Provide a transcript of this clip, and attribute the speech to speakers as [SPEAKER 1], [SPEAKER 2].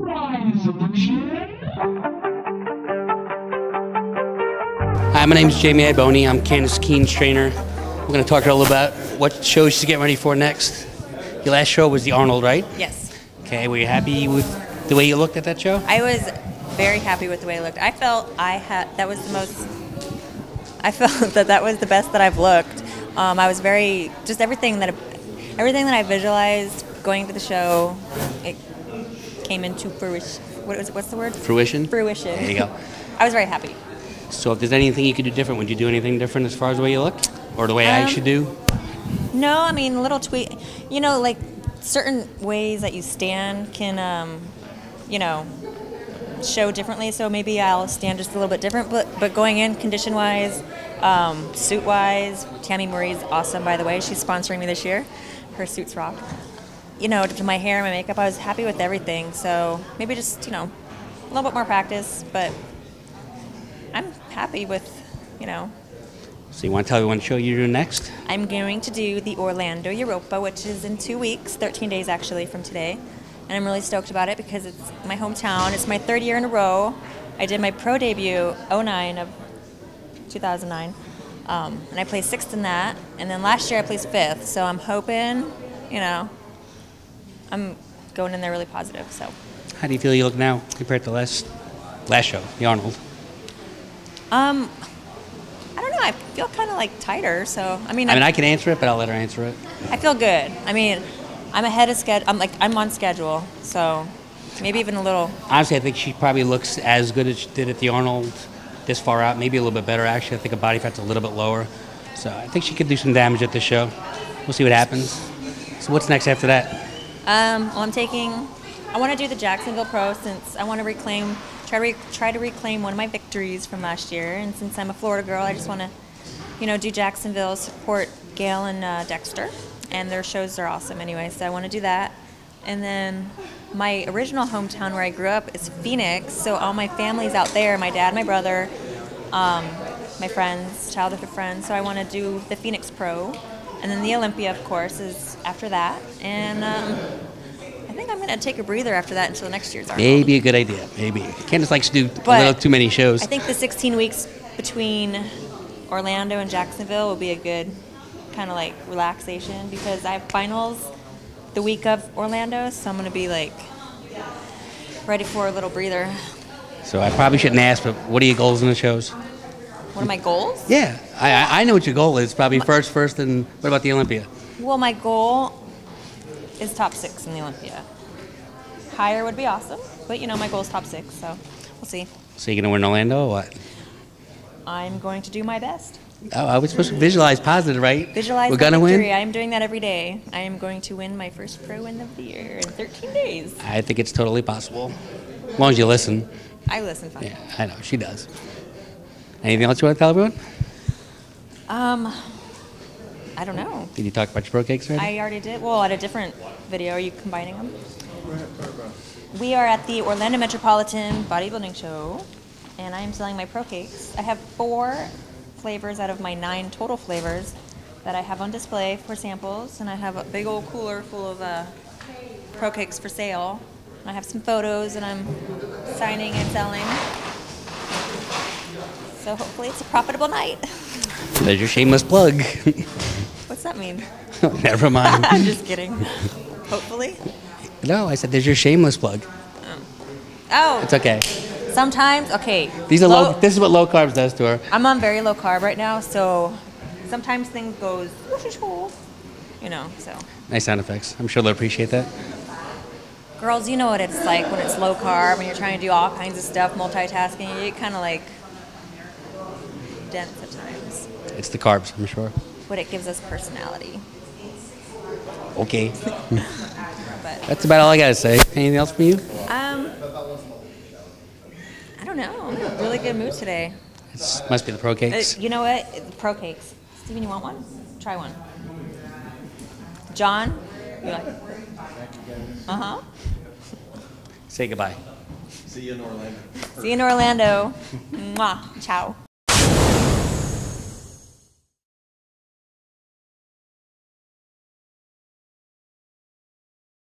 [SPEAKER 1] Hi, my name is Jamie Ibone. I'm Candice Keene's trainer. We're going to talk a little about what shows she's getting ready for next. Your last show was the Arnold, right?
[SPEAKER 2] Yes.
[SPEAKER 1] Okay, were you happy with the way you looked at that show?
[SPEAKER 2] I was very happy with the way I looked. I felt I had that was the most. I felt that that was the best that I've looked. Um, I was very just everything that everything that I visualized going to the show, it came into fruition. What was what's the word?
[SPEAKER 1] Fruition?
[SPEAKER 2] Fruition.
[SPEAKER 1] There you go.
[SPEAKER 2] I was very happy.
[SPEAKER 1] So if there's anything you could do different, would you do anything different as far as the way you look? Or the way I
[SPEAKER 2] Um,
[SPEAKER 1] should do?
[SPEAKER 2] No, I mean little tweak. You know, like certain ways that you stand can, um, you know, show differently. So maybe I'll stand just a little bit different. But but going in condition wise, um, suit wise, Tammy Murray's awesome. By the way, she's sponsoring me this year. Her suits rock. You know, to my hair, and my makeup, I was happy with everything. So maybe just you know, a little bit more practice. But I'm happy with, you know,
[SPEAKER 1] So you want to tell me what show you're doing next?
[SPEAKER 2] I'm going to do the Orlando Europa, which is in two weeks, 13 days actually from today. And I'm really stoked about it because it's my hometown. It's my third year in a row. I did my pro debut 09 of 2009. Um, and I placed sixth in that. And then last year I placed fifth. So I'm hoping, you know, I'm going in there really positive. So
[SPEAKER 1] How do you feel you look now compared to last last show, the Arnold?
[SPEAKER 2] um, I don't know. I feel kind of like tighter. So, I mean,
[SPEAKER 1] I mean, I can answer it, but I'll let her answer it.
[SPEAKER 2] I feel good. I mean, I'm ahead of schedule. I'm like I'm on schedule, so maybe even a little.
[SPEAKER 1] Honestly, I think she probably looks as good as she did at the Arnold this far out, maybe a little bit better actually. I think her body fat's a little bit lower. So I think she could do some damage at this show. We'll see what happens. So what's next after that?
[SPEAKER 2] Um, well, I'm taking. I want to do the Jacksonville Pro since I want to reclaim, try to re, try to reclaim one of my victories from last year. And since I'm a Florida girl, I just want to, you know, do Jacksonville, support Gail and uh, Dexter, and their shows are awesome anyway. So I want to do that. And then my original hometown where I grew up is Phoenix, so all my family's out there. My dad, my brother, um, my friends, childhood friends. So I want to do the Phoenix Pro, and then the Olympia, of course, is after that. And um, I think I'm going to take a breather after that until next year's Arnold.
[SPEAKER 1] Maybe a good idea. Maybe. Candice likes to do a little too many shows.
[SPEAKER 2] I think the 16 weeks between Orlando and Jacksonville will be a good kind of like relaxation because I have finals the week of Orlando, so I'm going to be like ready for a little breather.
[SPEAKER 1] So I probably shouldn't ask, but what are your goals in the shows?
[SPEAKER 2] What are my goals?
[SPEAKER 1] Yeah, I, I- know what your goal is. Probably first, first, and what about the Olympia?
[SPEAKER 2] Well, my goal is top six in the Olympia. Higher would be awesome, but you know, my goal is top six, so we'll see.
[SPEAKER 1] So you're gonna win Orlando or what?
[SPEAKER 2] I'm going to do my best.
[SPEAKER 1] Oh, I was supposed to visualize positive, right?
[SPEAKER 2] Visualize
[SPEAKER 1] We're gonna
[SPEAKER 2] victory.
[SPEAKER 1] win.
[SPEAKER 2] I am doing that every day. I am going to win my first pro win of the year in 13 days.
[SPEAKER 1] I think it's totally possible, as long as you listen.
[SPEAKER 2] I listen fine.
[SPEAKER 1] Yeah, I know she does. Anything else you want to tell everyone?
[SPEAKER 2] Um, I don't know.
[SPEAKER 1] Did you talk about your pro cakes already?
[SPEAKER 2] I already did. Well, at a different video. Are you combining them? We are at the Orlando Metropolitan Bodybuilding Show, and I am selling my pro cakes. I have four flavors out of my nine total flavors that I have on display for samples, and I have a big old cooler full of uh, pro cakes for sale. And I have some photos, and I'm signing and selling. So hopefully it's a profitable night.
[SPEAKER 1] There's your shameless plug.
[SPEAKER 2] What's that mean?
[SPEAKER 1] Oh, never mind.
[SPEAKER 2] I'm just kidding. Hopefully.
[SPEAKER 1] no, I said there's your shameless plug.
[SPEAKER 2] Oh, oh.
[SPEAKER 1] It's okay.
[SPEAKER 2] sometimes okay.
[SPEAKER 1] These are low. This is what low carbs does to her.
[SPEAKER 2] I'm on very low carb right now, so sometimes things goes, you know. So
[SPEAKER 1] Nice sound effects. I'm sure they'll appreciate that.
[SPEAKER 2] girls, you know what it's like when it's low carb and you're trying to do all kinds of stuff, multitasking. You get kind of like dense at times,
[SPEAKER 1] It's the carbs, I'm sure.
[SPEAKER 2] but it gives us personality.
[SPEAKER 1] Okay.
[SPEAKER 2] But
[SPEAKER 1] That's about all I gotta say. Anything else from you?
[SPEAKER 2] um, I don't know. I'm in a really good mood today.
[SPEAKER 1] It must be the pro
[SPEAKER 2] Uh,
[SPEAKER 1] cakes.
[SPEAKER 2] you know what? Pro cakes. Steven, you want one? Try one. John, you like? Uh huh.
[SPEAKER 1] Say goodbye.
[SPEAKER 3] See you in Orlando.
[SPEAKER 2] See you in Orlando. Mwah. Ciao.